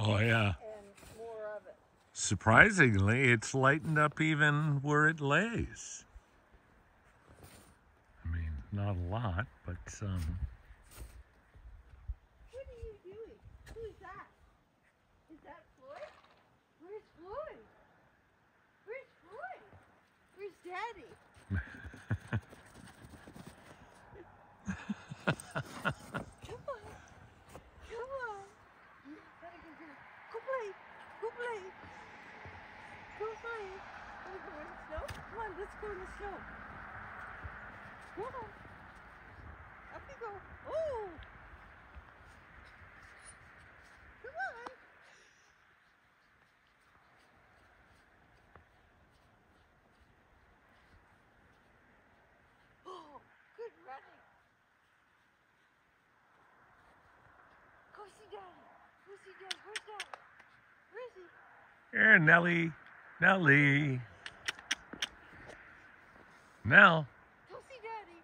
Oh, yeah. and more of it. Surprisingly, it's lightened up even where it lays. I mean, not a lot, but some. What are you doing? Who is that? Is that Floyd? Where's Floyd? Where's Floyd? Where's Daddy? Come on. Come on. Gotta go, go. Go play. Go play. Play. Wanna go in the snow? Come on, let's go in the snow. On. Up you go. Oh! Come on. Oh, good running. Go see Daddy. Go see Daddy. Where's Daddy? Where is he? Here, Nellie. Nellie. Nell. Go see Daddy.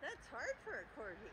That's hard for a corgi.